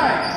time.